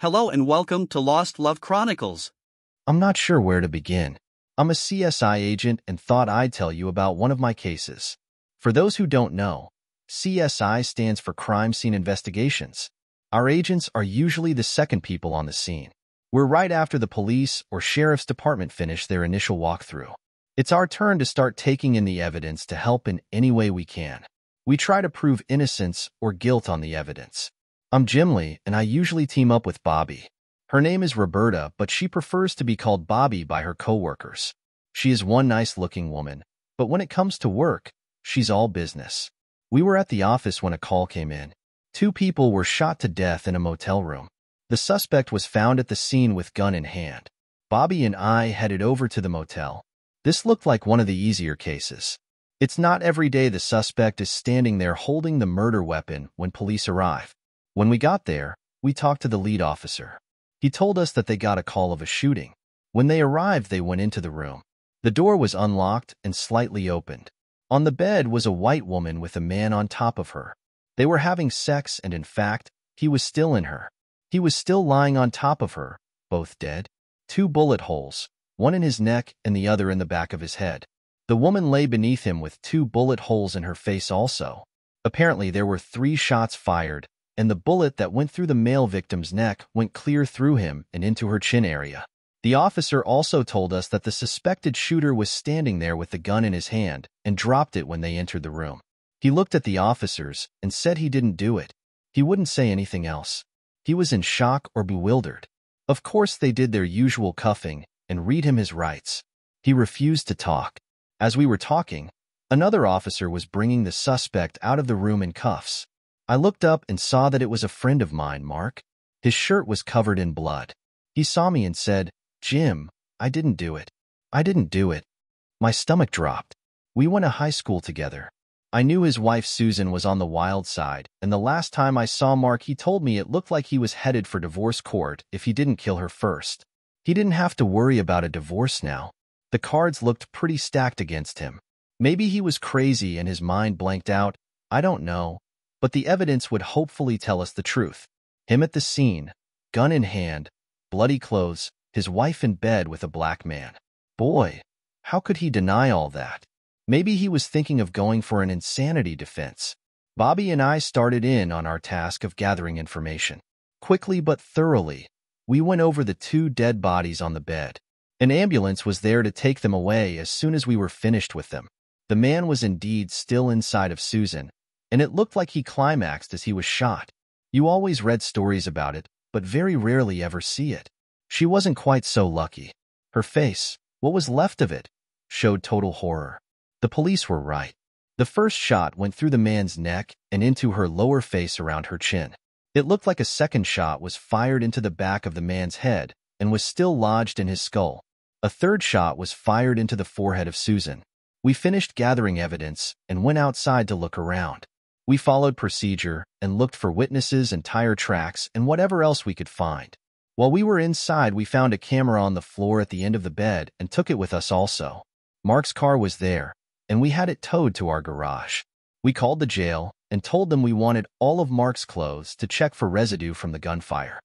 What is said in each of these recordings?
Hello and welcome to Lost Love Chronicles. I'm not sure where to begin. I'm a CSI agent and thought I'd tell you about one of my cases. For those who don't know, CSI stands for Crime Scene Investigations. Our agents are usually the second people on the scene. We're right after the police or sheriff's department finish their initial walkthrough. It's our turn to start taking in the evidence to help in any way we can. We try to prove innocence or guilt on the evidence. I'm Jim Lee, and I usually team up with Bobby. Her name is Roberta, but she prefers to be called Bobby by her coworkers. She is one nice-looking woman, but when it comes to work, she's all business. We were at the office when a call came in. Two people were shot to death in a motel room. The suspect was found at the scene with gun in hand. Bobby and I headed over to the motel. This looked like one of the easier cases. It's not every day the suspect is standing there holding the murder weapon when police arrive. When we got there, we talked to the lead officer. He told us that they got a call of a shooting. When they arrived, they went into the room. The door was unlocked and slightly opened. On the bed was a white woman with a man on top of her. They were having sex, and in fact, he was still in her. He was still lying on top of her, both dead. Two bullet holes, one in his neck and the other in the back of his head. The woman lay beneath him with two bullet holes in her face also. Apparently, there were three shots fired, and the bullet that went through the male victim's neck went clear through him and into her chin area. The officer also told us that the suspected shooter was standing there with the gun in his hand and dropped it when they entered the room. He looked at the officers and said he didn't do it. He wouldn't say anything else. He was in shock or bewildered. Of course, they did their usual cuffing and read him his rights. He refused to talk. As we were talking, another officer was bringing the suspect out of the room in cuffs. I looked up and saw that it was a friend of mine, Mark. His shirt was covered in blood. He saw me and said, Jim, I didn't do it. I didn't do it. My stomach dropped. We went to high school together. I knew his wife Susan was on the wild side, and the last time I saw Mark he told me it looked like he was headed for divorce court if he didn't kill her first. He didn't have to worry about a divorce now. The cards looked pretty stacked against him. Maybe he was crazy and his mind blanked out. I don't know. But the evidence would hopefully tell us the truth. Him at the scene, gun in hand, bloody clothes, his wife in bed with a black man. Boy, how could he deny all that? Maybe he was thinking of going for an insanity defense. Bobby and I started in on our task of gathering information. Quickly but thoroughly, we went over the two dead bodies on the bed. An ambulance was there to take them away as soon as we were finished with them. The man was indeed still inside of Susan, and it looked like he climaxed as he was shot. You always read stories about it, but very rarely ever see it. She wasn't quite so lucky. Her face, what was left of it, showed total horror. The police were right. The first shot went through the man's neck and into her lower face around her chin. It looked like a second shot was fired into the back of the man's head and was still lodged in his skull. A third shot was fired into the forehead of Susan. We finished gathering evidence and went outside to look around. We followed procedure and looked for witnesses and tire tracks and whatever else we could find. While we were inside, we found a camera on the floor at the end of the bed and took it with us also. Mark's car was there, and we had it towed to our garage. We called the jail and told them we wanted all of Mark's clothes to check for residue from the gunfire.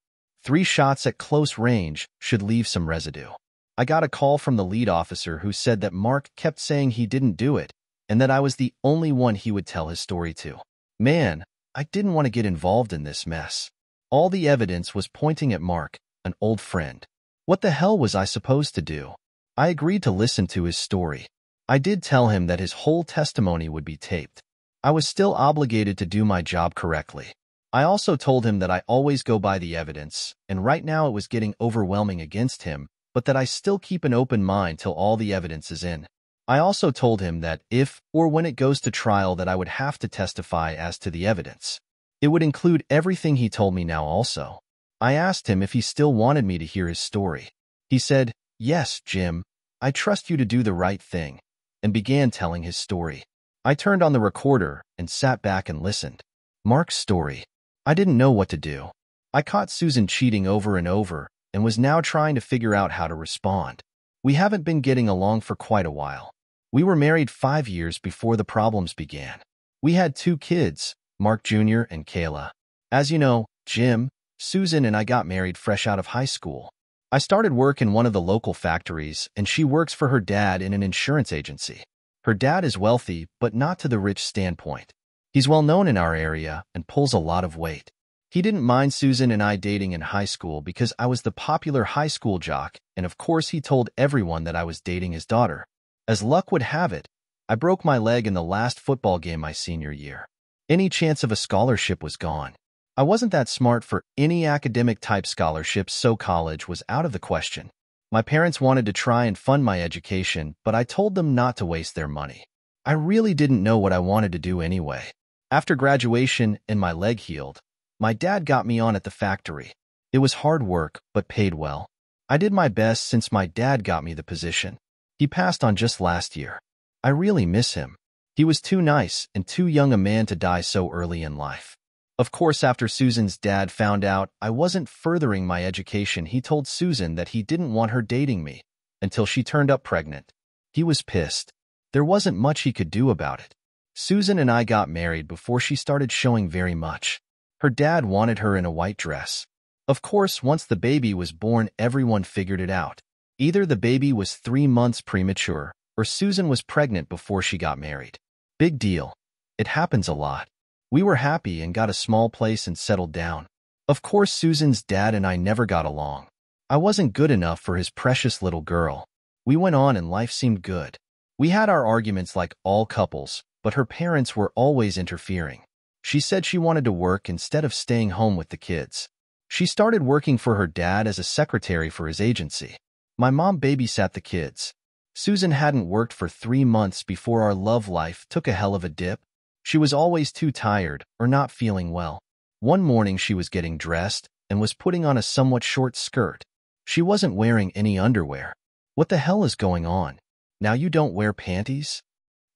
Three shots at close range should leave some residue. I got a call from the lead officer who said that Mark kept saying he didn't do it and that I was the only one he would tell his story to. Man, I didn't want to get involved in this mess. All the evidence was pointing at Mark, an old friend. What the hell was I supposed to do? I agreed to listen to his story, I did tell him that his whole testimony would be taped. I was still obligated to do my job correctly. I also told him that I always go by the evidence, and right now it was getting overwhelming against him, but that I still keep an open mind till all the evidence is in. I also told him that if or when it goes to trial that I would have to testify as to the evidence. It would include everything he told me now also. I asked him if he still wanted me to hear his story. He said, Yes, Jim, I trust you to do the right thing and began telling his story. I turned on the recorder and sat back and listened. Mark's story. I didn't know what to do. I caught Susan cheating over and over and was now trying to figure out how to respond. We haven't been getting along for quite a while. We were married five years before the problems began. We had two kids, Mark Jr. and Kayla. As you know, Jim, Susan and I got married fresh out of high school. I started work in one of the local factories, and she works for her dad in an insurance agency. Her dad is wealthy, but not to the rich standpoint. He's well known in our area and pulls a lot of weight. He didn't mind Susan and I dating in high school because I was the popular high school jock, and of course he told everyone that I was dating his daughter. As luck would have it, I broke my leg in the last football game my senior year. Any chance of a scholarship was gone. I wasn't that smart for any academic-type scholarship, so college was out of the question. My parents wanted to try and fund my education, but I told them not to waste their money. I really didn't know what I wanted to do anyway. After graduation and my leg healed, my dad got me on at the factory. It was hard work, but paid well. I did my best since my dad got me the position. He passed on just last year. I really miss him. He was too nice and too young a man to die so early in life. Of course, after Susan's dad found out I wasn't furthering my education, he told Susan that he didn't want her dating me until she turned up pregnant. He was pissed. There wasn't much he could do about it. Susan and I got married before she started showing very much. Her dad wanted her in a white dress. Of course, once the baby was born, everyone figured it out. Either the baby was three months premature, or Susan was pregnant before she got married. Big deal. It happens a lot. We were happy and got a small place and settled down. Of course, Susan's dad and I never got along. I wasn't good enough for his precious little girl. We went on and life seemed good. We had our arguments like all couples, but her parents were always interfering. She said she wanted to work instead of staying home with the kids. She started working for her dad as a secretary for his agency. My mom babysat the kids. Susan hadn't worked for three months before our love life took a hell of a dip. She was always too tired or not feeling well. One morning she was getting dressed and was putting on a somewhat short skirt. She wasn't wearing any underwear. What the hell is going on? Now you don't wear panties?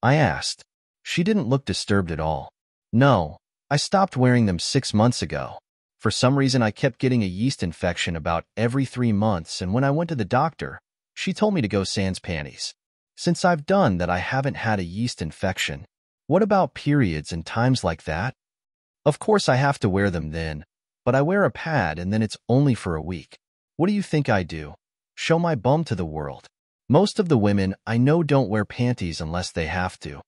I asked. She didn't look disturbed at all. No, I stopped wearing them six months ago. For some reason, I kept getting a yeast infection about every three months, and when I went to the doctor, she told me to go sans panties. Since I've done that, I haven't had a yeast infection. What about periods and times like that? Of course, I have to wear them then, but I wear a pad and then it's only for a week. What do you think I do? Show my bum to the world. Most of the women I know don't wear panties unless they have to.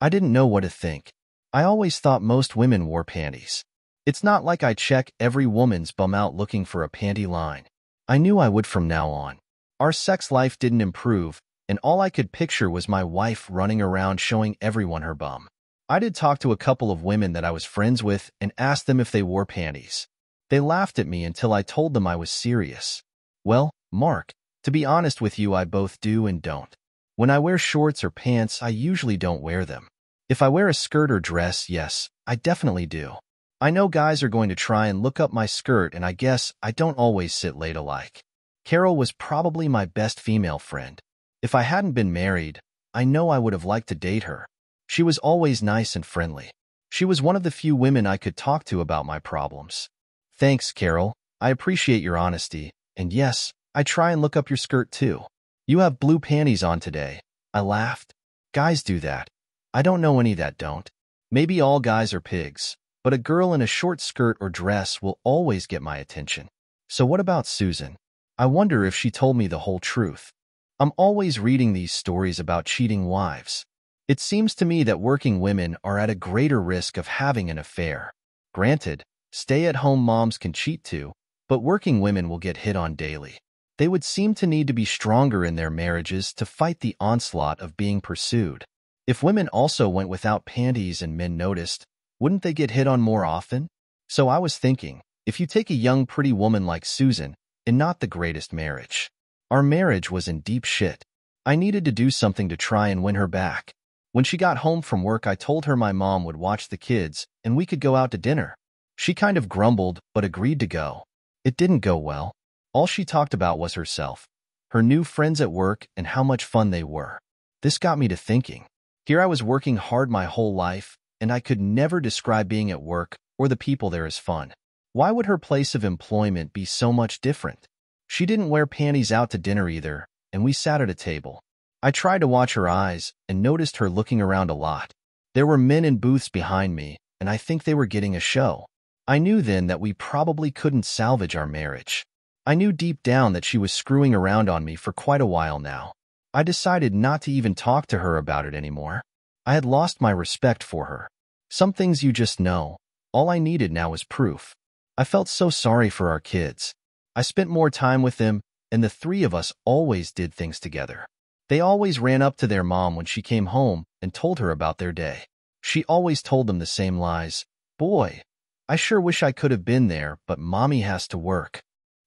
I didn't know what to think. I always thought most women wore panties. It's not like I check every woman's bum out looking for a panty line. I knew I would from now on. Our sex life didn't improve, and all I could picture was my wife running around showing everyone her bum. I did talk to a couple of women that I was friends with and asked them if they wore panties. They laughed at me until I told them I was serious. Well, Mark, to be honest with you, I both do and don't. When I wear shorts or pants, I usually don't wear them. If I wear a skirt or dress, yes, I definitely do. I know guys are going to try and look up my skirt, and I guess I don't always sit late alike. Carol was probably my best female friend. If I hadn't been married, I know I would have liked to date her. She was always nice and friendly. She was one of the few women I could talk to about my problems. Thanks, Carol. I appreciate your honesty. And yes, I try and look up your skirt too. You have blue panties on today. I laughed. Guys do that. I don't know any that don't. Maybe all guys are pigs, but a girl in a short skirt or dress will always get my attention. So what about Susan? I wonder if she told me the whole truth. I'm always reading these stories about cheating wives. It seems to me that working women are at a greater risk of having an affair. Granted, stay-at-home moms can cheat too, but working women will get hit on daily. They would seem to need to be stronger in their marriages to fight the onslaught of being pursued. If women also went without panties and men noticed, wouldn't they get hit on more often? So I was thinking, if you take a young pretty woman like Susan, and not the greatest marriage. Our marriage was in deep shit. I needed to do something to try and win her back. When she got home from work, I told her my mom would watch the kids and we could go out to dinner. She kind of grumbled, but agreed to go. It didn't go well. All she talked about was herself, her new friends at work, and how much fun they were. This got me to thinking. Here I was working hard my whole life, and I could never describe being at work or the people there as fun. Why would her place of employment be so much different? She didn't wear panties out to dinner either, and we sat at a table. I tried to watch her eyes and noticed her looking around a lot. There were men in booths behind me, and I think they were getting a show. I knew then that we probably couldn't salvage our marriage. I knew deep down that she was screwing around on me for quite a while now. I decided not to even talk to her about it anymore. I had lost my respect for her. Some things you just know. All I needed now was proof. I felt so sorry for our kids. I spent more time with them, and the three of us always did things together. They always ran up to their mom when she came home and told her about their day. She always told them the same lies. Boy, I sure wish I could have been there, but mommy has to work.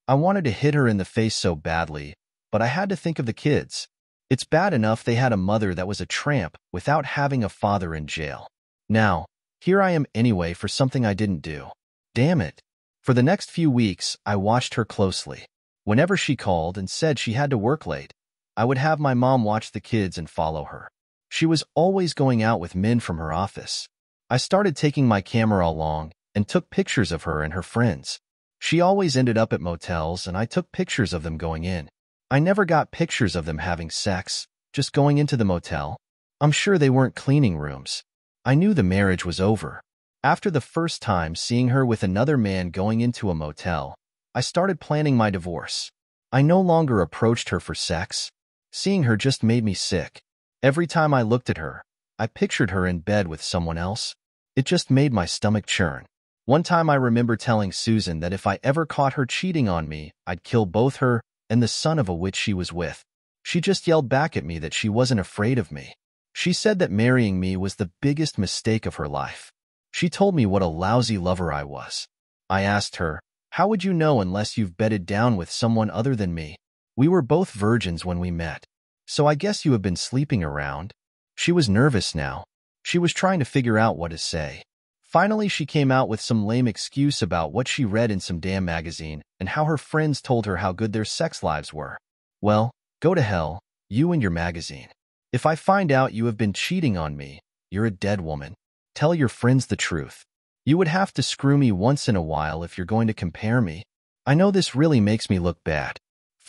I wanted to hit her in the face so badly, but I had to think of the kids. It's bad enough they had a mother that was a tramp without having a father in jail. Now, here I am anyway for something I didn't do. Damn it. For the next few weeks, I watched her closely. Whenever she called and said she had to work late, I would have my mom watch the kids and follow her. She was always going out with men from her office. I started taking my camera along and took pictures of her and her friends. She always ended up at motels and I took pictures of them going in. I never got pictures of them having sex, just going into the motel. I'm sure they weren't cleaning rooms. I knew the marriage was over. After the first time seeing her with another man going into a motel, I started planning my divorce. I no longer approached her for sex. Seeing her just made me sick. Every time I looked at her, I pictured her in bed with someone else. It just made my stomach churn. One time I remember telling Susan that if I ever caught her cheating on me, I'd kill both her and the son of a witch she was with. She just yelled back at me that she wasn't afraid of me. She said that marrying me was the biggest mistake of her life. She told me what a lousy lover I was. I asked her, how would you know unless you've bedded down with someone other than me? We were both virgins when we met, so I guess you have been sleeping around. She was nervous now. She was trying to figure out what to say. Finally, she came out with some lame excuse about what she read in some damn magazine and how her friends told her how good their sex lives were. Well, go to hell, you and your magazine. If I find out you have been cheating on me, you're a dead woman. Tell your friends the truth. You would have to screw me once in a while if you're going to compare me. I know this really makes me look bad,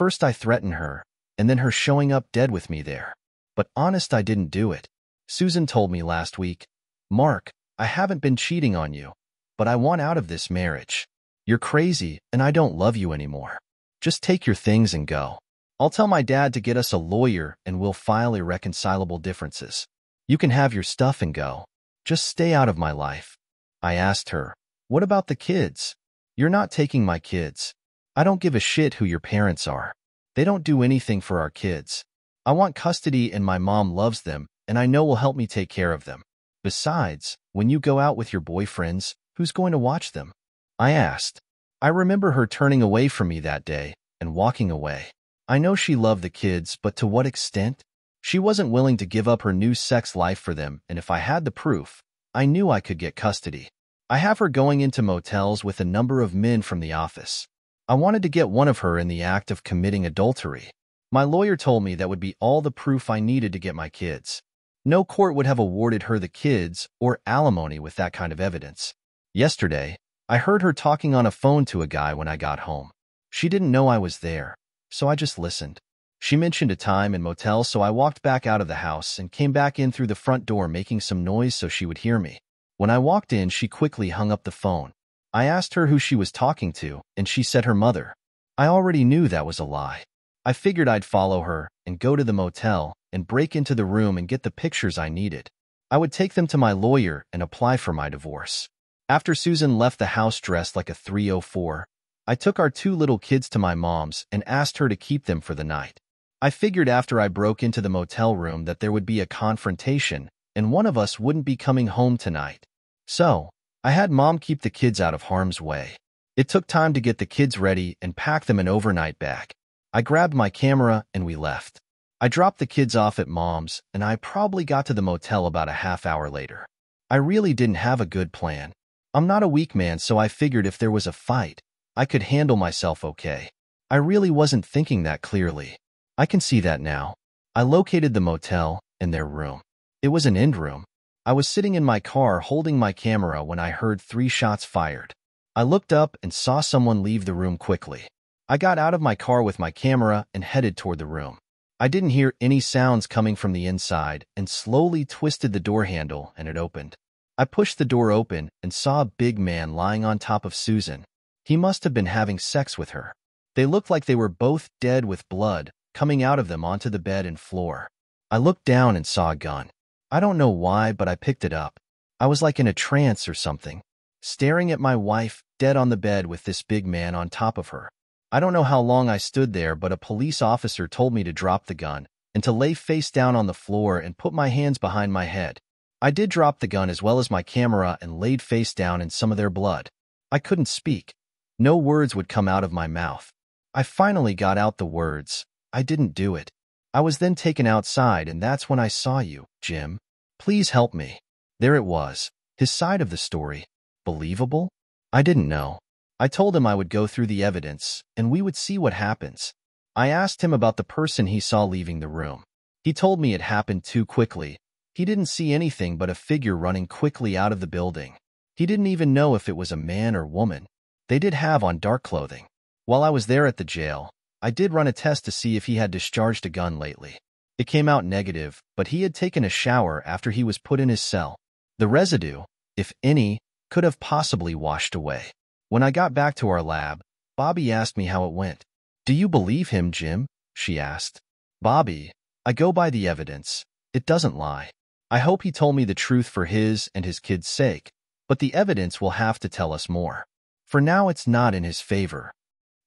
First I threaten her, and then her showing up dead with me there. But honest, I didn't do it. Susan told me last week, Mark, I haven't been cheating on you, but I want out of this marriage. You're crazy, and I don't love you anymore. Just take your things and go. I'll tell my dad to get us a lawyer and we'll file irreconcilable differences. You can have your stuff and go. Just stay out of my life. I asked her, what about the kids? You're not taking my kids. I don't give a shit who your parents are. They don't do anything for our kids. I want custody and my mom loves them and I know will help me take care of them. Besides, when you go out with your boyfriends, who's going to watch them? I asked. I remember her turning away from me that day and walking away. I know she loved the kids, but to what extent? She wasn't willing to give up her new sex life for them, and if I had the proof, I knew I could get custody. I have her going into motels with a number of men from the office. I wanted to get one of her in the act of committing adultery. My lawyer told me that would be all the proof I needed to get my kids. No court would have awarded her the kids or alimony with that kind of evidence. Yesterday, I heard her talking on a phone to a guy when I got home. She didn't know I was there, so I just listened. She mentioned a time in motel, so I walked back out of the house and came back in through the front door making some noise so she would hear me. When I walked in, she quickly hung up the phone. I asked her who she was talking to, and she said her mother. I already knew that was a lie. I figured I'd follow her and go to the motel and break into the room and get the pictures I needed. I would take them to my lawyer and apply for my divorce. After Susan left the house dressed like a 304, I took our two little kids to my mom's and asked her to keep them for the night. I figured after I broke into the motel room that there would be a confrontation and one of us wouldn't be coming home tonight. So, I had mom keep the kids out of harm's way. It took time to get the kids ready and pack them an overnight bag. I grabbed my camera and we left. I dropped the kids off at mom's and I probably got to the motel about a half hour later. I really didn't have a good plan. I'm not a weak man, so I figured if there was a fight, I could handle myself okay. I really wasn't thinking that clearly. I can see that now. I located the motel and their room. It was an end room. I was sitting in my car holding my camera when I heard three shots fired. I looked up and saw someone leave the room quickly. I got out of my car with my camera and headed toward the room. I didn't hear any sounds coming from the inside and slowly twisted the door handle and it opened. I pushed the door open and saw a big man lying on top of Susan. He must have been having sex with her. They looked like they were both dead with blood coming out of them onto the bed and floor. I looked down and saw a gun. I don't know why, but I picked it up. I was like in a trance or something, staring at my wife dead on the bed with this big man on top of her. I don't know how long I stood there, but a police officer told me to drop the gun and to lay face down on the floor and put my hands behind my head. I did drop the gun as well as my camera and laid face down in some of their blood. I couldn't speak. No words would come out of my mouth. I finally got out the words. I didn't do it. I was then taken outside and that's when I saw you, Jim. Please help me. There it was. His side of the story. Believable? I didn't know. I told him I would go through the evidence and we would see what happens. I asked him about the person he saw leaving the room. He told me it happened too quickly he didn't see anything but a figure running quickly out of the building. He didn't even know if it was a man or woman. They did have on dark clothing. While I was there at the jail, I did run a test to see if he had discharged a gun lately. It came out negative, but he had taken a shower after he was put in his cell. The residue, if any, could have possibly washed away. When I got back to our lab, Bobby asked me how it went. Do you believe him, Jim? She asked. Bobby, I go by the evidence. It doesn't lie. I hope he told me the truth for his and his kid's sake, but the evidence will have to tell us more. For now, it's not in his favor.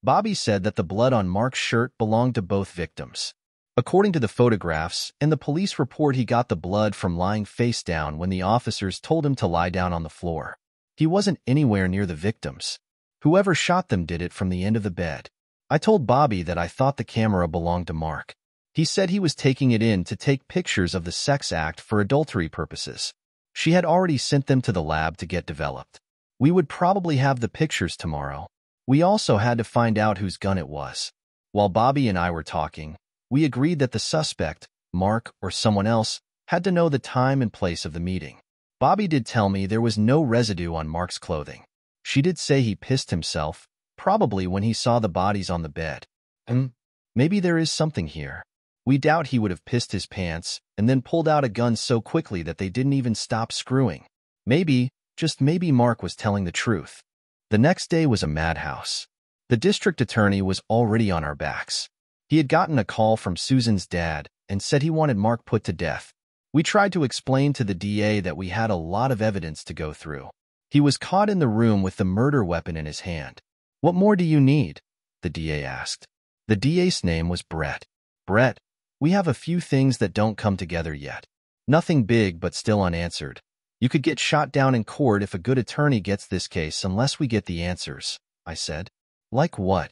Bobby said that the blood on Mark's shirt belonged to both victims. According to the photographs, in the police report he got the blood from lying face down when the officers told him to lie down on the floor. He wasn't anywhere near the victims. Whoever shot them did it from the end of the bed. I told Bobby that I thought the camera belonged to Mark. He said he was taking it in to take pictures of the sex act for adultery purposes. She had already sent them to the lab to get developed. We would probably have the pictures tomorrow. We also had to find out whose gun it was. While Bobby and I were talking, we agreed that the suspect, Mark or someone else, had to know the time and place of the meeting. Bobby did tell me there was no residue on Mark's clothing. She did say he pissed himself, probably when he saw the bodies on the bed. Hmm, maybe there is something here. We doubt he would have pissed his pants and then pulled out a gun so quickly that they didn't even stop screwing. Maybe, just maybe Mark was telling the truth. The next day was a madhouse. The district attorney was already on our backs. He had gotten a call from Susan's dad and said he wanted Mark put to death. We tried to explain to the DA that we had a lot of evidence to go through. He was caught in the room with the murder weapon in his hand. What more do you need? The DA asked. The DA's name was Brett. Brett, we have a few things that don't come together yet. Nothing big, but still unanswered. You could get shot down in court if a good attorney gets this case unless we get the answers, I said. Like what?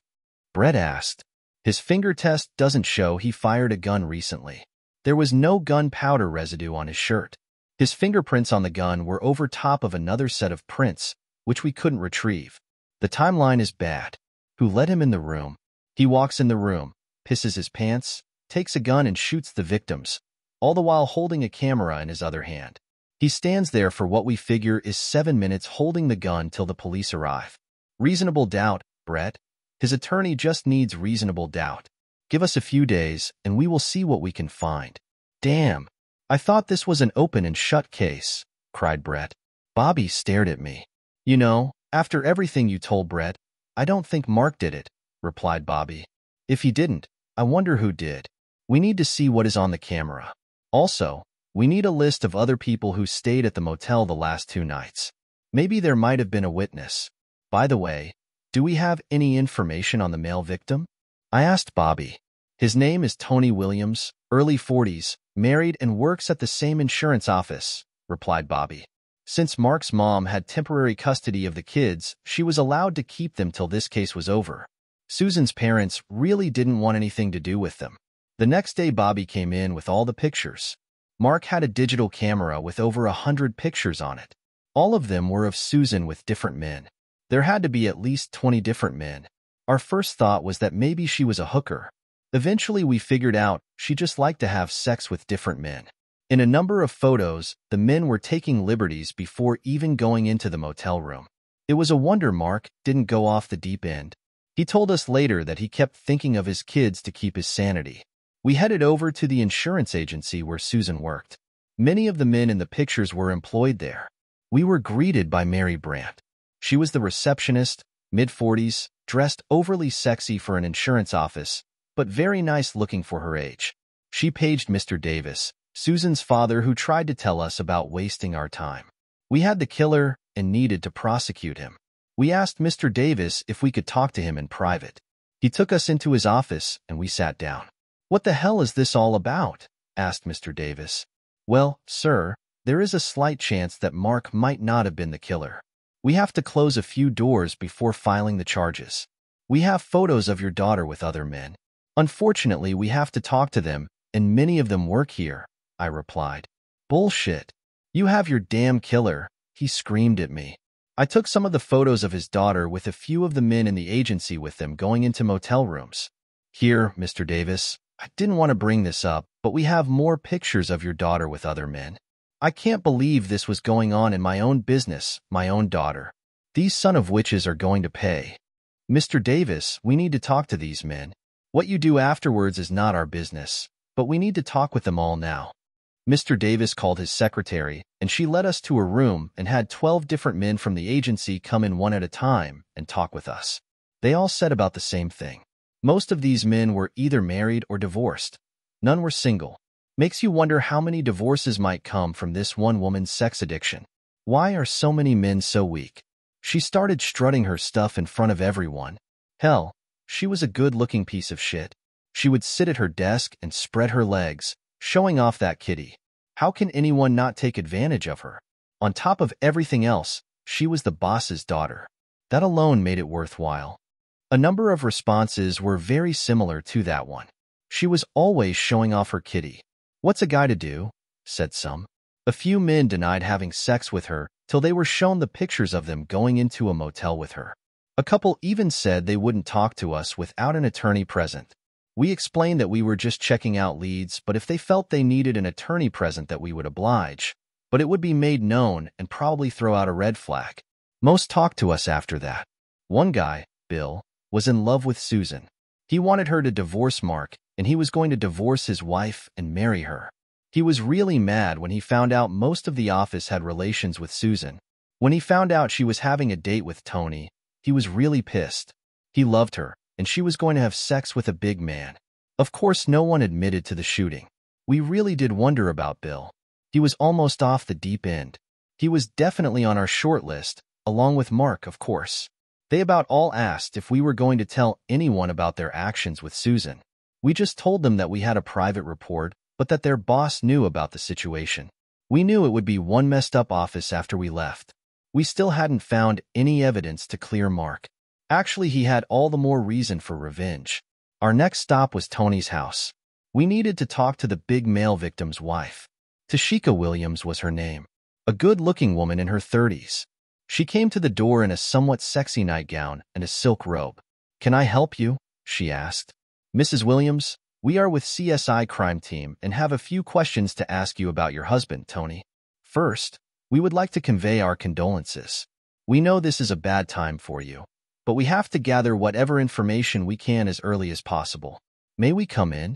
Brett asked. His finger test doesn't show he fired a gun recently. There was no gunpowder residue on his shirt. His fingerprints on the gun were over top of another set of prints, which we couldn't retrieve. The timeline is bad. Who let him in the room? He walks in the room, pisses his pants, takes a gun and shoots the victims, all the while holding a camera in his other hand. He stands there for what we figure is seven minutes holding the gun till the police arrive. Reasonable doubt, Brett. His attorney just needs reasonable doubt. Give us a few days, and we will see what we can find. Damn, I thought this was an open and shut case, cried Brett. Bobby stared at me. You know, after everything you told Brett, I don't think Mark did it, replied Bobby. If he didn't, I wonder who did. We need to see what is on the camera. Also, we need a list of other people who stayed at the motel the last two nights. Maybe there might have been a witness. By the way, do we have any information on the male victim? I asked Bobby. His name is Tony Williams, early 40s, married and works at the same insurance office, replied Bobby. Since Mark's mom had temporary custody of the kids, she was allowed to keep them till this case was over. Susan's parents really didn't want anything to do with them. The next day, Bobby came in with all the pictures. Mark had a digital camera with over a hundred pictures on it. All of them were of Susan with different men. There had to be at least 20 different men. Our first thought was that maybe she was a hooker. Eventually, we figured out she just liked to have sex with different men. In a number of photos, the men were taking liberties before even going into the motel room. It was a wonder Mark didn't go off the deep end. He told us later that he kept thinking of his kids to keep his sanity. We headed over to the insurance agency where Susan worked. Many of the men in the pictures were employed there. We were greeted by Mary Brandt. She was the receptionist, mid-40s, dressed overly sexy for an insurance office, but very nice looking for her age. She paged Mr. Davis, Susan's father who tried to tell us about wasting our time. We had the killer and needed to prosecute him. We asked Mr. Davis if we could talk to him in private. He took us into his office and we sat down. What the hell is this all about? asked Mr. Davis. Well, sir, there is a slight chance that Mark might not have been the killer. We have to close a few doors before filing the charges. We have photos of your daughter with other men. Unfortunately, we have to talk to them, and many of them work here, I replied. Bullshit. You have your damn killer, he screamed at me. I took some of the photos of his daughter with a few of the men in the agency with them going into motel rooms. Here, Mr. Davis, I didn't want to bring this up, but we have more pictures of your daughter with other men. I can't believe this was going on in my own business, my own daughter. These son of witches are going to pay. Mr. Davis, we need to talk to these men. What you do afterwards is not our business, but we need to talk with them all now. Mr. Davis called his secretary, and she led us to a room and had 12 different men from the agency come in one at a time and talk with us. They all said about the same thing. Most of these men were either married or divorced. None were single. Makes you wonder how many divorces might come from this one woman's sex addiction. Why are so many men so weak? She started strutting her stuff in front of everyone. Hell, she was a good-looking piece of shit. She would sit at her desk and spread her legs, showing off that kitty. How can anyone not take advantage of her? On top of everything else, she was the boss's daughter. That alone made it worthwhile. A number of responses were very similar to that one. She was always showing off her kitty. What's a guy to do? said some. A few men denied having sex with her till they were shown the pictures of them going into a motel with her. A couple even said they wouldn't talk to us without an attorney present. We explained that we were just checking out leads, but if they felt they needed an attorney present that we would oblige. But it would be made known and probably throw out a red flag. Most talked to us after that. One guy, Bill, was in love with Susan. He wanted her to divorce Mark, and he was going to divorce his wife and marry her. He was really mad when he found out most of the office had relations with Susan. When he found out she was having a date with Tony, he was really pissed. He loved her, and she was going to have sex with a big man. Of course, no one admitted to the shooting. We really did wonder about Bill. He was almost off the deep end. He was definitely on our short list, along with Mark, of course. They about all asked if we were going to tell anyone about their actions with Susan. We just told them that we had a private report, but that their boss knew about the situation. We knew it would be one messed up office after we left. We still hadn't found any evidence to clear Mark. Actually, he had all the more reason for revenge. Our next stop was Tony's house. We needed to talk to the big male victim's wife. Tashika Williams was her name, a good-looking woman in her 30s. She came to the door in a somewhat sexy nightgown and a silk robe. Can I help you? she asked. Mrs. Williams, we are with CSI Crime Team and have a few questions to ask you about your husband, Tony. First, we would like to convey our condolences. We know this is a bad time for you but we have to gather whatever information we can as early as possible. May we come in?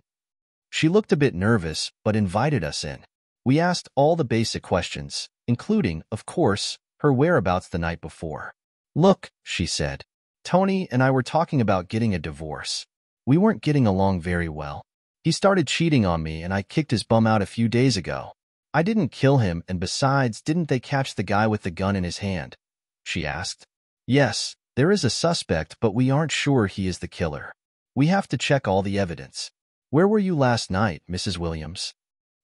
She looked a bit nervous, but invited us in. We asked all the basic questions, including, of course, her whereabouts the night before. Look, she said, Tony and I were talking about getting a divorce. We weren't getting along very well. He started cheating on me and I kicked his bum out a few days ago. I didn't kill him and besides, didn't they catch the guy with the gun in his hand? She asked. Yes, there is a suspect, but we aren't sure he is the killer. We have to check all the evidence. Where were you last night, Mrs. Williams?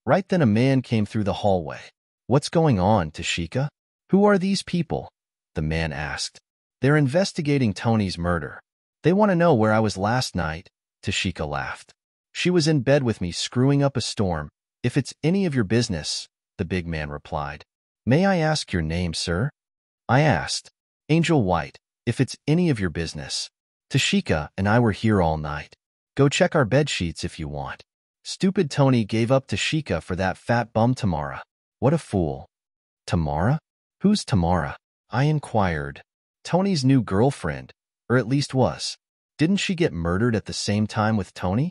Right then a man came through the hallway. What's going on, Tashika? Who are these people? The man asked. They're investigating Tony's murder. They want to know where I was last night, Tashika laughed. She was in bed with me screwing up a storm. If it's any of your business, the big man replied. May I ask your name, sir? I asked. Angel White, if it's any of your business. Tashika and I were here all night. Go check our bed sheets if you want. Stupid Tony gave up Tashika for that fat bum Tamara. What a fool. Tamara? Who's Tamara? I inquired. Tony's new girlfriend, or at least was. Didn't she get murdered at the same time with Tony?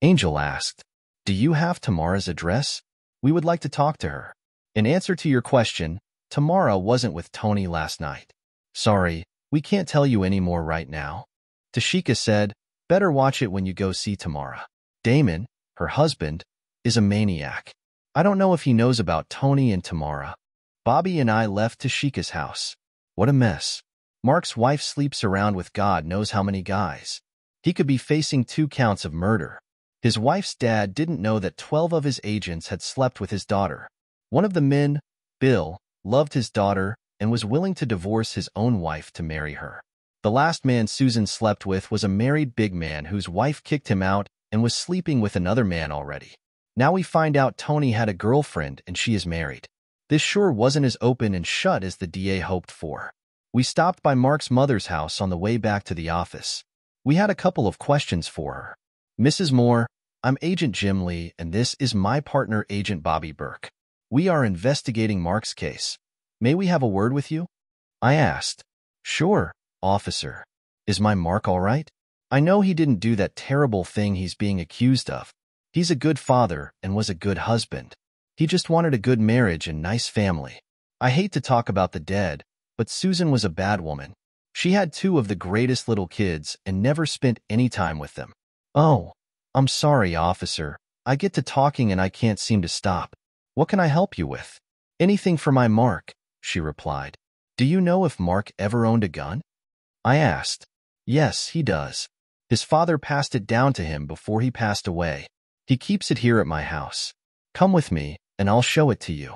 Angel asked, Do you have Tamara's address? We would like to talk to her. In answer to your question, Tamara wasn't with Tony last night. Sorry, we can't tell you any more right now. Tashika said, better watch it when you go see Tamara. Damon, her husband, is a maniac. I don't know if he knows about Tony and Tamara. Bobby and I left Tashika's house. What a mess. Mark's wife sleeps around with God knows how many guys. He could be facing two counts of murder. His wife's dad didn't know that 12 of his agents had slept with his daughter. One of the men, Bill, loved his daughter and was willing to divorce his own wife to marry her. The last man Susan slept with was a married big man whose wife kicked him out and was sleeping with another man already. Now we find out Tony had a girlfriend and she is married. This sure wasn't as open and shut as the DA hoped for. We stopped by Mark's mother's house on the way back to the office. We had a couple of questions for her. Mrs. Moore, I'm Agent Jim Lee, and this is my partner, Agent Bobby Burke. We are investigating Mark's case. May we have a word with you? I asked. Sure, officer. Is my Mark all right? I know he didn't do that terrible thing he's being accused of. He's a good father and was a good husband. He just wanted a good marriage and nice family. I hate to talk about the dead, but Susan was a bad woman. She had two of the greatest little kids and never spent any time with them. Oh, I'm sorry, officer. I get to talking and I can't seem to stop. What can I help you with? Anything for my Mark, she replied. Do you know if Mark ever owned a gun? I asked. Yes, he does. His father passed it down to him before he passed away. He keeps it here at my house. Come with me, and I'll show it to you.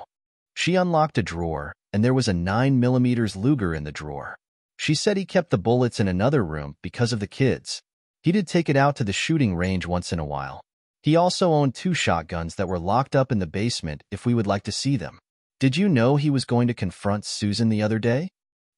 She unlocked a drawer, and there was a 9mm Luger in the drawer. She said he kept the bullets in another room because of the kids. He did take it out to the shooting range once in a while. He also owned two shotguns that were locked up in the basement if we would like to see them. Did you know he was going to confront Susan the other day?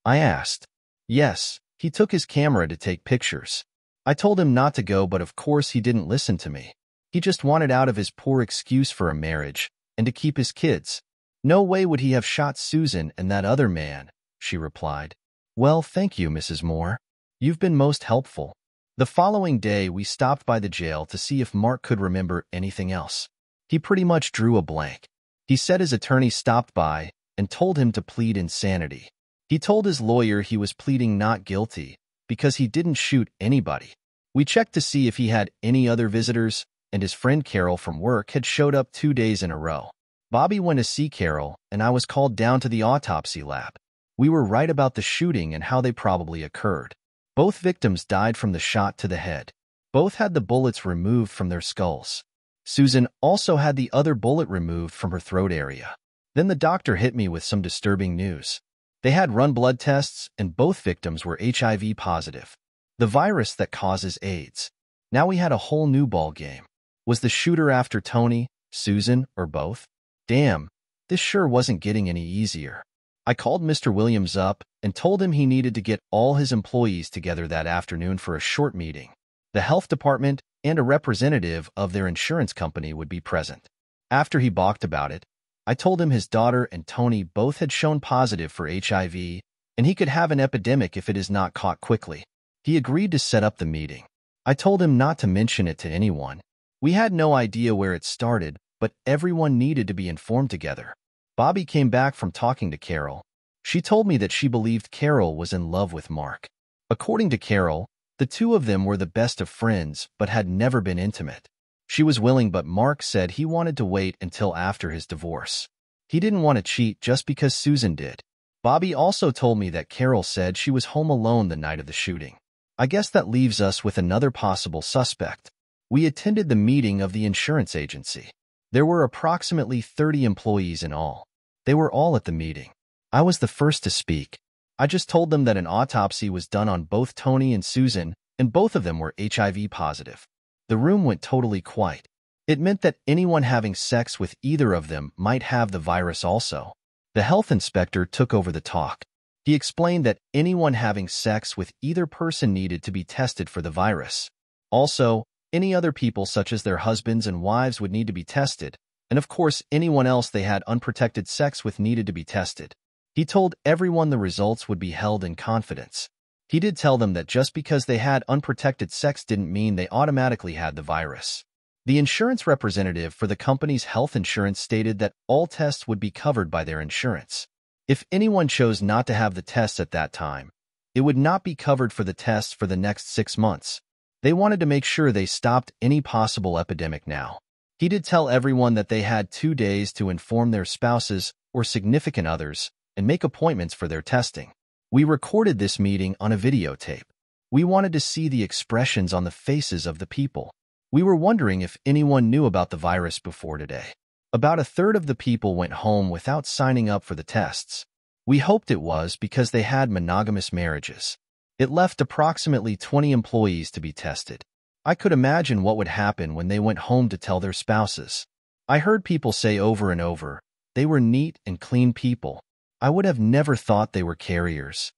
I asked. Yes, he took his camera to take pictures. I told him not to go, but of course he didn't listen to me. He just wanted out of his poor excuse for a marriage and to keep his kids. No way would he have shot Susan and that other man, she replied. Well, thank you, Mrs. Moore. You've been most helpful. The following day, we stopped by the jail to see if Mark could remember anything else. He pretty much drew a blank. He said his attorney stopped by and told him to plead insanity. He told his lawyer he was pleading not guilty because he didn't shoot anybody. We checked to see if he had any other visitors, and his friend Carol from work had showed up two days in a row. Bobby went to see Carol, and I was called down to the autopsy lab. We were right about the shooting and how they probably occurred. Both victims died from the shot to the head. Both had the bullets removed from their skulls. Susan also had the other bullet removed from her throat area. Then the doctor hit me with some disturbing news. They had run blood tests, and both victims were HIV positive, the virus that causes AIDS. Now we had a whole new ball game. Was the shooter after Tony, Susan, or both? Damn, this sure wasn't getting any easier. I called Mr. Williams up and told him he needed to get all his employees together that afternoon for a short meeting. The health department and a representative of their insurance company would be present. After he balked about it, I told him his daughter and Tony both had shown positive for HIV and he could have an epidemic if it is not caught quickly. He agreed to set up the meeting. I told him not to mention it to anyone. We had no idea where it started, but everyone needed to be informed together. Bobby came back from talking to Carol. She told me that she believed Carol was in love with Mark. According to Carol, the two of them were the best of friends but had never been intimate. She was willing but Mark said he wanted to wait until after his divorce. He didn't want to cheat just because Susan did. Bobby also told me that Carol said she was home alone the night of the shooting. I guess that leaves us with another possible suspect. We attended the meeting of the insurance agency. There were approximately 30 employees in all. They were all at the meeting. I was the first to speak. I just told them that an autopsy was done on both Tony and Susan, and both of them were HIV positive. The room went totally quiet. It meant that anyone having sex with either of them might have the virus also. The health inspector took over the talk. He explained that anyone having sex with either person needed to be tested for the virus. Also, any other people such as their husbands and wives would need to be tested, and of course anyone else they had unprotected sex with needed to be tested. He told everyone the results would be held in confidence. He did tell them that just because they had unprotected sex didn't mean they automatically had the virus. The insurance representative for the company's health insurance stated that all tests would be covered by their insurance. If anyone chose not to have the tests at that time, it would not be covered for the tests for the next six months. They wanted to make sure they stopped any possible epidemic now. He did tell everyone that they had two days to inform their spouses or significant others and make appointments for their testing. We recorded this meeting on a videotape. We wanted to see the expressions on the faces of the people. We were wondering if anyone knew about the virus before today. About a third of the people went home without signing up for the tests. We hoped it was because they had monogamous marriages. It left approximately 20 employees to be tested. I could imagine what would happen when they went home to tell their spouses. I heard people say over and over, they were neat and clean people. I would have never thought they were carriers.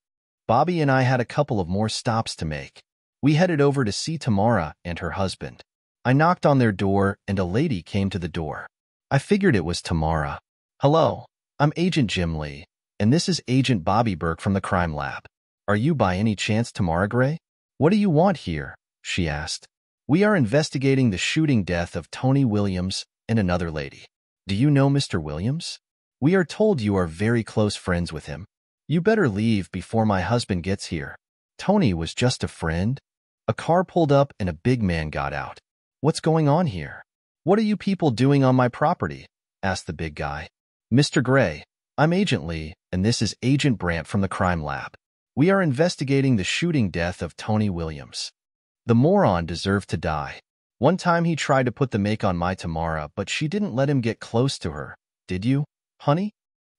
Bobby and I had a couple of more stops to make. We headed over to see Tamara and her husband. I knocked on their door and a lady came to the door. I figured it was Tamara. Hello, I'm Agent Jim Lee, and this is Agent Bobby Burke from the crime lab. Are you by any chance Tamara Gray? What do you want here? she asked. We are investigating the shooting death of Tony Williams and another lady. Do you know Mr. Williams? We are told you are very close friends with him. You better leave before my husband gets here. Tony was just a friend. A car pulled up and a big man got out. What's going on here? What are you people doing on my property? asked the big guy. Mr. Gray, I'm Agent Lee, and this is Agent Brandt from the crime lab. We are investigating the shooting death of Tony Williams. The moron deserved to die. One time he tried to put the make on my Tamara, but she didn't let him get close to her. Did you, honey?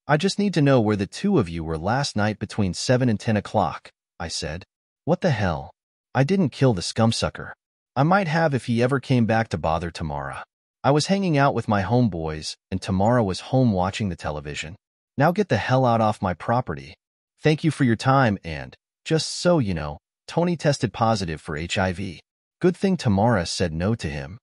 I just need to know where the two of you were last night between 7 and 10 o'clock, I said. What the hell? I didn't kill the scumsucker. I might have if he ever came back to bother Tamara. I was hanging out with my homeboys, and Tamara was home watching the television. Now get the hell out off my property. Thank you for your time, and, just so you know, Tony tested positive for HIV. Good thing Tamara said no to him.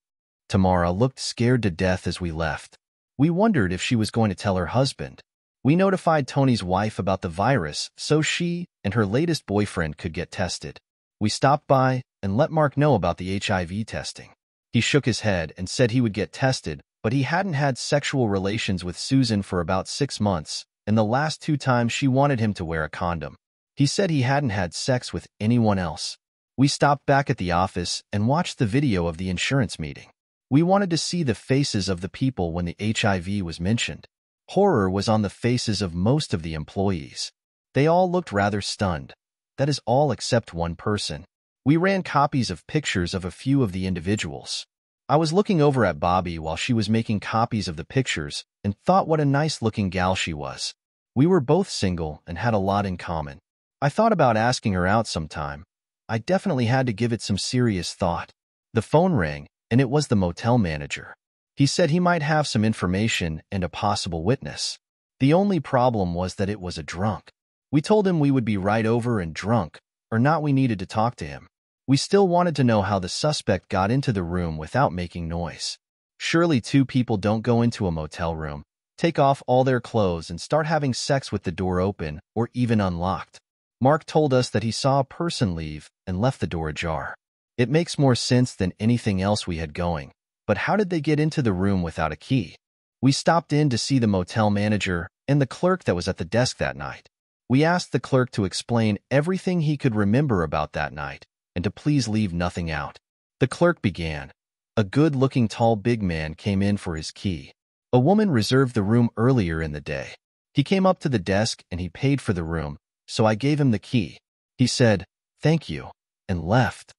Tamara looked scared to death as we left. We wondered if she was going to tell her husband. We notified Tony's wife about the virus so she and her latest boyfriend could get tested. We stopped by and let Mark know about the HIV testing. He shook his head and said he would get tested, but he hadn't had sexual relations with Susan for about six months, and the last two times she wanted him to wear a condom. He said he hadn't had sex with anyone else. We stopped back at the office and watched the video of the insurance meeting. We wanted to see the faces of the people when the HIV was mentioned. Horror was on the faces of most of the employees. They all looked rather stunned. That is all except one person. We ran copies of pictures of a few of the individuals. I was looking over at Bobby while she was making copies of the pictures and thought what a nice-looking gal she was. We were both single and had a lot in common. I thought about asking her out sometime. I definitely had to give it some serious thought. The phone rang, and it was the motel manager. He said he might have some information and a possible witness. The only problem was that it was a drunk. We told him we would be right over and drunk, or not we needed to talk to him. We still wanted to know how the suspect got into the room without making noise. Surely two people don't go into a motel room, take off all their clothes and start having sex with the door open or even unlocked. Mark told us that he saw a person leave and left the door ajar. It makes more sense than anything else we had going. But how did they get into the room without a key? We stopped in to see the motel manager and the clerk that was at the desk that night. We asked the clerk to explain everything he could remember about that night and to please leave nothing out. The clerk began. A good-looking tall big man came in for his key. A woman reserved the room earlier in the day. He came up to the desk and he paid for the room, so I gave him the key. He said, thank you, and left.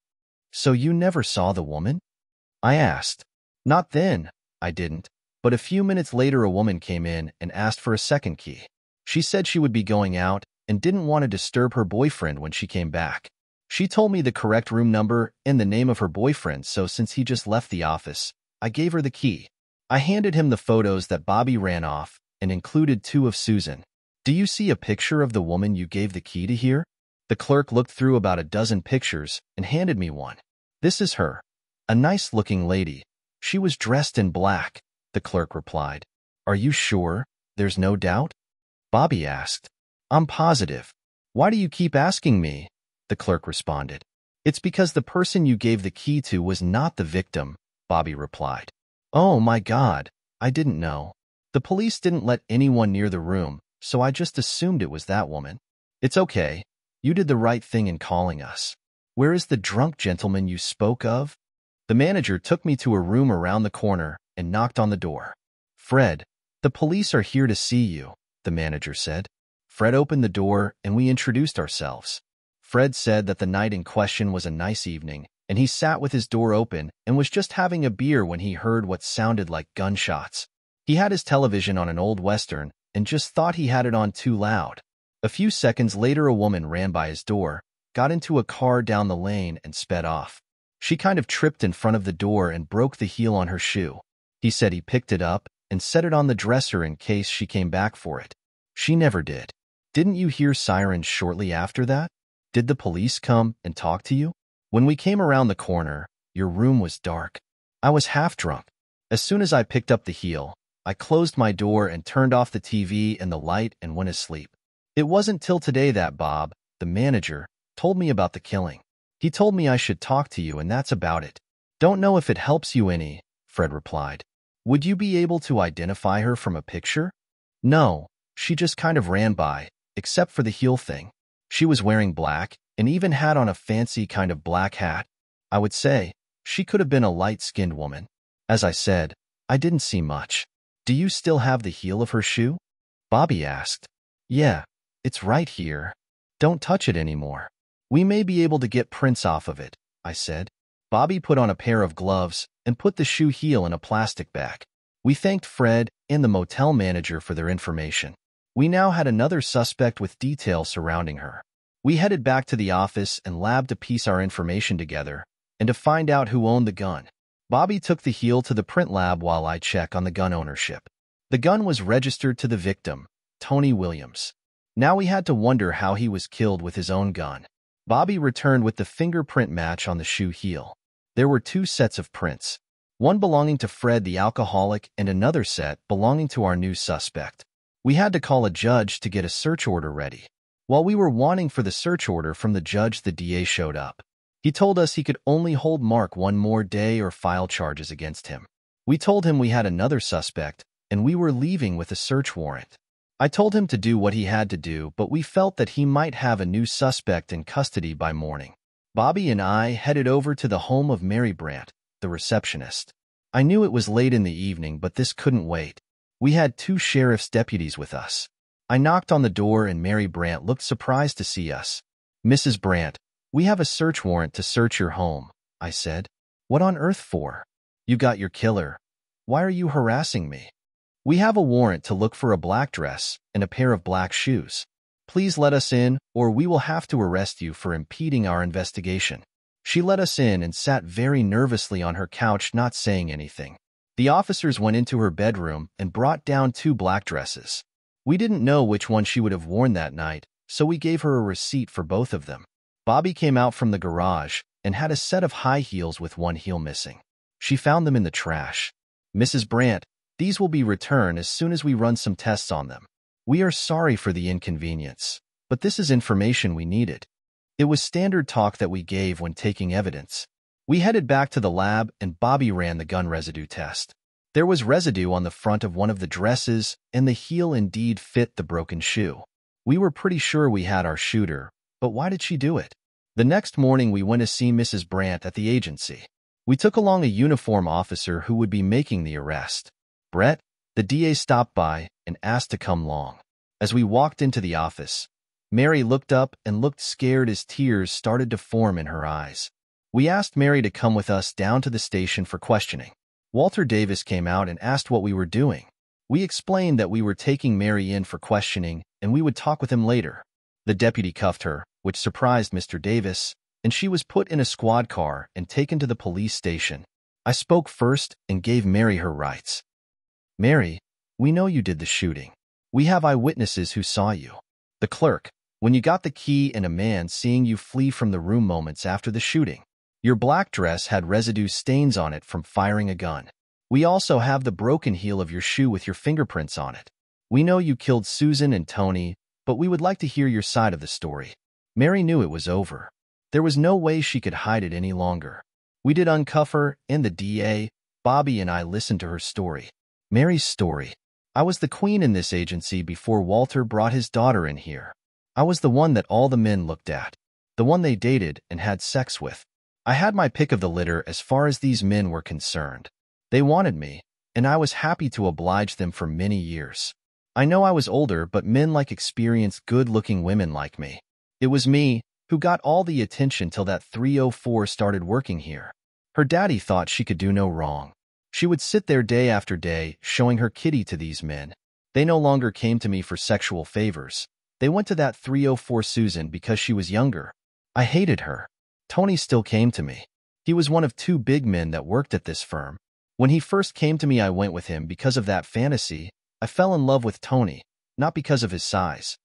So you never saw the woman? I asked. Not then, I didn't, but a few minutes later a woman came in and asked for a second key. She said she would be going out and didn't want to disturb her boyfriend when she came back. She told me the correct room number and the name of her boyfriend, so since he just left the office, I gave her the key. I handed him the photos that Bobby ran off and included two of Susan. Do you see a picture of the woman you gave the key to here? The clerk looked through about a dozen pictures and handed me one. This is her. A nice-looking lady. She was dressed in black, the clerk replied. Are you sure? There's no doubt? Bobby asked. I'm positive. Why do you keep asking me? The clerk responded. It's because the person you gave the key to was not the victim, Bobby replied. Oh my God, I didn't know. The police didn't let anyone near the room, so I just assumed it was that woman. It's okay. You did the right thing in calling us. Where is the drunk gentleman you spoke of? The manager took me to a room around the corner and knocked on the door. Fred, the police are here to see you, the manager said. Fred opened the door and we introduced ourselves. Fred said that the night in question was a nice evening, and he sat with his door open and was just having a beer when he heard what sounded like gunshots. He had his television on an old western and just thought he had it on too loud. A few seconds later a woman ran by his door got into a car down the lane and sped off. She kind of tripped in front of the door and broke the heel on her shoe. He said he picked it up and set it on the dresser in case she came back for it. She never did. Didn't you hear sirens shortly after that? Did the police come and talk to you? When we came around the corner, your room was dark. I was half drunk. As soon as I picked up the heel, I closed my door and turned off the TV and the light and went asleep. It wasn't till today that Bob, the manager, told me about the killing. He told me I should talk to you, and that's about it. Don't know if it helps you any, Fred replied. Would you be able to identify her from a picture? No, she just kind of ran by, except for the heel thing. She was wearing black and even had on a fancy kind of black hat. I would say she could have been a light-skinned woman. As I said, I didn't see much. Do you still have the heel of her shoe? Bobby asked. Yeah, it's right here. Don't touch it anymore. We may be able to get prints off of it, I said. Bobby put on a pair of gloves and put the shoe heel in a plastic bag. We thanked Fred and the motel manager for their information. We now had another suspect with details surrounding her. We headed back to the office and lab to piece our information together and to find out who owned the gun. Bobby took the heel to the print lab while I check on the gun ownership. The gun was registered to the victim, Tony Williams. Now we had to wonder how he was killed with his own gun. Bobby returned with the fingerprint match on the shoe heel. There were two sets of prints, one belonging to Fred the alcoholic and another set belonging to our new suspect. We had to call a judge to get a search order ready. While we were wanting for the search order from the judge, the DA showed up. He told us he could only hold Mark one more day or file charges against him. We told him we had another suspect, and we were leaving with a search warrant. I told him to do what he had to do, but we felt that he might have a new suspect in custody by morning. Bobby and I headed over to the home of Mary Brandt, the receptionist. I knew it was late in the evening, but this couldn't wait. We had two sheriff's deputies with us. I knocked on the door and Mary Brandt looked surprised to see us. Mrs. Brandt, we have a search warrant to search your home, I said. What on earth for? You got your killer. Why are you harassing me? We have a warrant to look for a black dress and a pair of black shoes. Please let us in, or we will have to arrest you for impeding our investigation. She let us in and sat very nervously on her couch, not saying anything. The officers went into her bedroom and brought down two black dresses. We didn't know which one she would have worn that night, so we gave her a receipt for both of them. Bobby came out from the garage and had a set of high heels with one heel missing. She found them in the trash. Mrs. Brandt, these will be returned as soon as we run some tests on them. We are sorry for the inconvenience, but this is information we needed. It was standard talk that we gave when taking evidence. We headed back to the lab and Bobby ran the gun residue test. There was residue on the front of one of the dresses and the heel indeed fit the broken shoe. We were pretty sure we had our shooter, but why did she do it? The next morning we went to see Mrs. Brandt at the agency. We took along a uniform officer who would be making the arrest. Brett, the DA stopped by and asked to come along. As we walked into the office, Mary looked up and looked scared as tears started to form in her eyes. We asked Mary to come with us down to the station for questioning. Walter Davis came out and asked what we were doing. We explained that we were taking Mary in for questioning and we would talk with him later. The deputy cuffed her, which surprised Mr. Davis, and she was put in a squad car and taken to the police station. I spoke first and gave Mary her rights. Mary, we know you did the shooting. We have eyewitnesses who saw you. The clerk, when you got the key and a man seeing you flee from the room moments after the shooting. Your black dress had residue stains on it from firing a gun. We also have the broken heel of your shoe with your fingerprints on it. We know you killed Susan and Tony, but we would like to hear your side of the story. Mary knew it was over. There was no way she could hide it any longer. We did uncuff her, and the DA, Bobby and I listened to her story. Mary's story. I was the queen in this agency before Walter brought his daughter in here. I was the one that all the men looked at, the one they dated and had sex with. I had my pick of the litter as far as these men were concerned. They wanted me, and I was happy to oblige them for many years. I know I was older, but men like experienced, good-looking women like me. It was me who got all the attention till that 304 started working here. Her daddy thought she could do no wrong. She would sit there day after day, showing her kitty to these men. They no longer came to me for sexual favors. They went to that 304 Susan because she was younger. I hated her. Tony still came to me. He was one of two big men that worked at this firm. When he first came to me, I went with him because of that fantasy. I fell in love with Tony, not because of his size.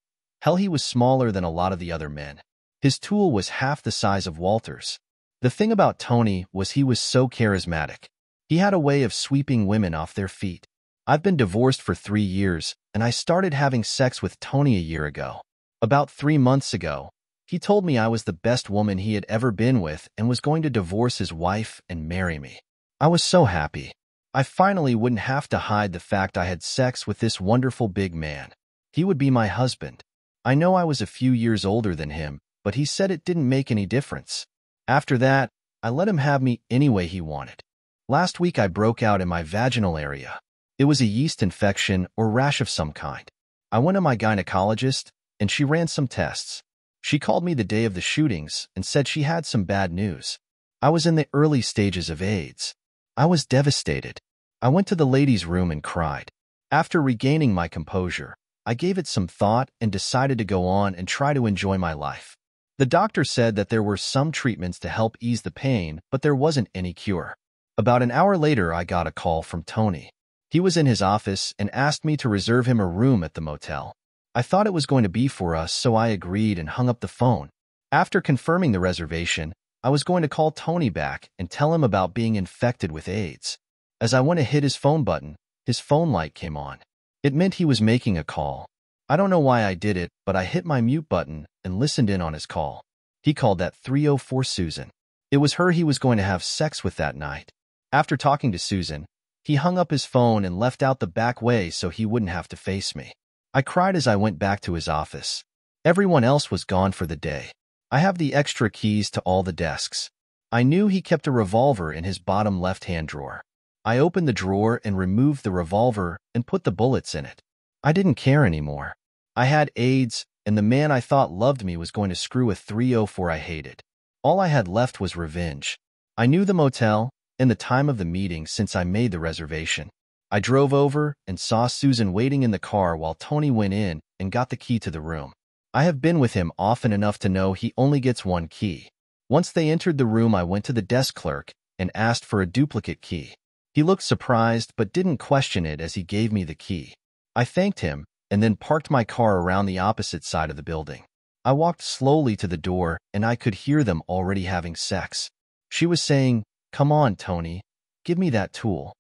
Hell, he was smaller than a lot of the other men. His tool was half the size of Walter's. The thing about Tony was he was so charismatic. He had a way of sweeping women off their feet. I've been divorced for three years, and I started having sex with Tony a year ago. About three months ago, he told me I was the best woman he had ever been with and was going to divorce his wife and marry me. I was so happy. I finally wouldn't have to hide the fact I had sex with this wonderful big man. He would be my husband. I know I was a few years older than him, but he said it didn't make any difference. After that, I let him have me any way he wanted. Last week I broke out in my vaginal area. It was a yeast infection or rash of some kind. I went to my gynecologist, and she ran some tests. She called me the day of the shootings and said she had some bad news. I was in the early stages of AIDS. I was devastated. I went to the ladies' room and cried. After regaining my composure, I gave it some thought and decided to go on and try to enjoy my life. The doctor said that there were some treatments to help ease the pain, but there wasn't any cure. About an hour later, I got a call from Tony. He was in his office and asked me to reserve him a room at the motel. I thought it was going to be for us, so I agreed and hung up the phone. After confirming the reservation, I was going to call Tony back and tell him about being infected with AIDS. As I went to hit his phone button, his phone light came on. It meant he was making a call. I don't know why I did it, but I hit my mute button and listened in on his call. He called that 304 Susan. It was her he was going to have sex with that night. After talking to Susan, he hung up his phone and left out the back way so he wouldn't have to face me. I cried as I went back to his office. Everyone else was gone for the day. I have the extra keys to all the desks. I knew he kept a revolver in his bottom left-hand drawer. I opened the drawer and removed the revolver and put the bullets in it. I didn't care anymore. I had AIDS, and the man I thought loved me was going to screw a 304 I hated. All I had left was revenge. I knew the motel and the time of the meeting since I made the reservation. I drove over and saw Susan waiting in the car while Tony went in and got the key to the room. I have been with him often enough to know he only gets one key. Once they entered the room, I went to the desk clerk and asked for a duplicate key. He looked surprised but didn't question it as he gave me the key. I thanked him and then parked my car around the opposite side of the building. I walked slowly to the door, and I could hear them already having sex. She was saying, Come on, Tony, give me that tool.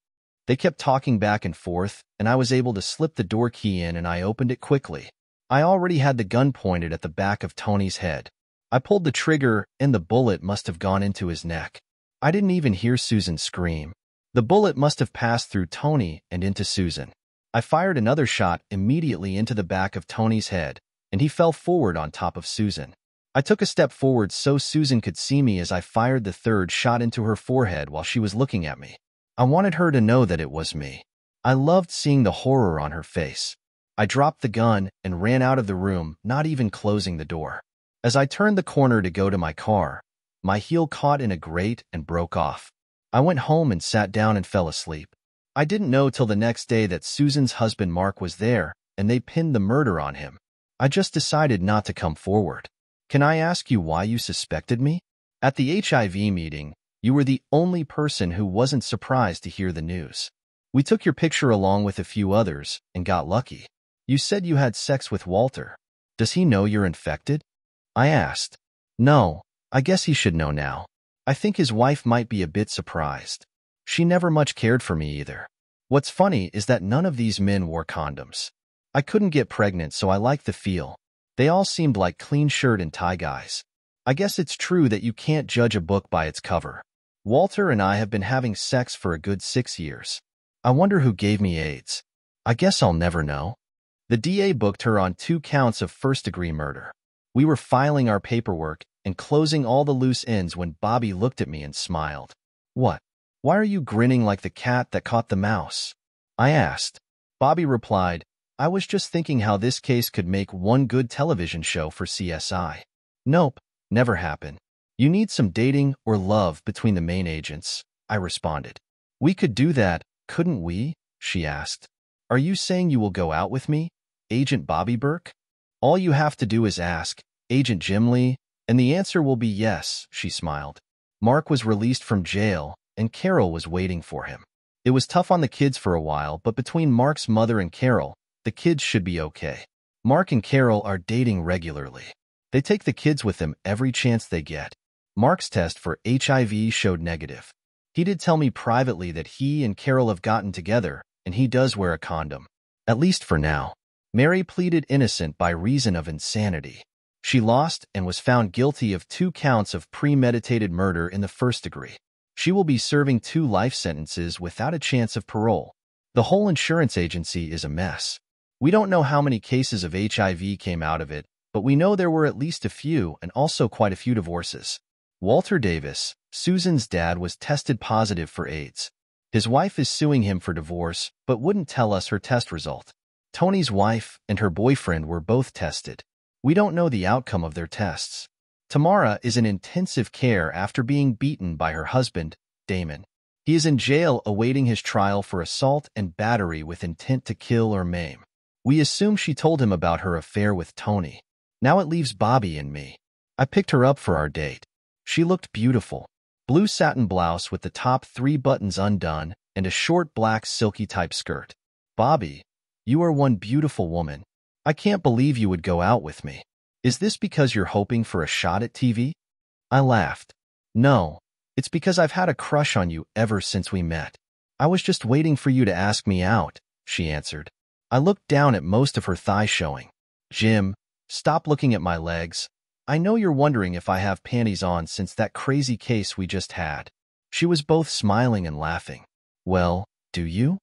They kept talking back and forth, and I was able to slip the door key in and I opened it quickly. I already had the gun pointed at the back of Tony's head. I pulled the trigger, and the bullet must have gone into his neck. I didn't even hear Susan scream. The bullet must have passed through Tony and into Susan. I fired another shot immediately into the back of Tony's head, and he fell forward on top of Susan. I took a step forward so Susan could see me as I fired the third shot into her forehead while she was looking at me. I wanted her to know that it was me. I loved seeing the horror on her face. I dropped the gun and ran out of the room, not even closing the door. As I turned the corner to go to my car, my heel caught in a grate and broke off. I went home and sat down and fell asleep. I didn't know till the next day that Susan's husband Mark was there, and they pinned the murder on him. I just decided not to come forward. Can I ask you why you suspected me? At the HIV meeting, you were the only person who wasn't surprised to hear the news. We took your picture along with a few others and got lucky. You said you had sex with Walter. Does he know you're infected? I asked. No, I guess he should know now. I think his wife might be a bit surprised. She never much cared for me either. What's funny is that none of these men wore condoms. I couldn't get pregnant, so I liked the feel. They all seemed like clean shirt and tie guys. I guess it's true that you can't judge a book by its cover. Walter and I have been having sex for a good six years. I wonder who gave me AIDS. I guess I'll never know. The DA booked her on two counts of first-degree murder. We were filing our paperwork and closing all the loose ends when Bobby looked at me and smiled. What? Why are you grinning like the cat that caught the mouse? I asked. Bobby replied, I was just thinking how this case could make one good television show for CSI. Nope, never happen. You need some dating or love between the main agents, I responded. We could do that, couldn't we? She asked. Are you saying you will go out with me, Agent Bobby Burke? All you have to do is ask, Agent Jim Lee, and the answer will be yes, she smiled. Mark was released from jail, and Carol was waiting for him. It was tough on the kids for a while, but between Mark's mother and Carol, the kids should be okay. Mark and Carol are dating regularly. They take the kids with them every chance they get. Mark's test for HIV showed negative. He did tell me privately that he and Carol have gotten together, and he does wear a condom. At least for now. Mary pleaded innocent by reason of insanity. She lost and was found guilty of two counts of premeditated murder in the first degree. She will be serving two life sentences without a chance of parole. The whole insurance agency is a mess. We don't know how many cases of HIV came out of it, but we know there were at least a few and also quite a few divorces. Walter Davis, Susan's dad, was tested positive for AIDS. His wife is suing him for divorce, but wouldn't tell us her test result. Tony's wife and her boyfriend were both tested. We don't know the outcome of their tests. Tamara is in intensive care after being beaten by her husband, Damon. He is in jail awaiting his trial for assault and battery with intent to kill or maim. We assume she told him about her affair with Tony. Now it leaves Bobby and me. I picked her up for our date. She looked beautiful. Blue satin blouse with the top three buttons undone and a short black silky type skirt. Bobby, you are one beautiful woman. I can't believe you would go out with me. Is this because you're hoping for a shot at TV? I laughed. No, it's because I've had a crush on you ever since we met. I was just waiting for you to ask me out, she answered. I looked down at most of her thigh showing. Jim, stop looking at my legs. I know you're wondering if I have panties on since that crazy case we just had. She was both smiling and laughing. Well, do you?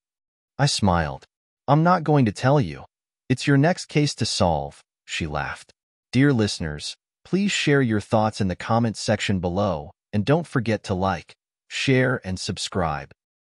I smiled. I'm not going to tell you. It's your next case to solve, she laughed. Dear listeners, please share your thoughts in the comments section below, and don't forget to like, share, and subscribe.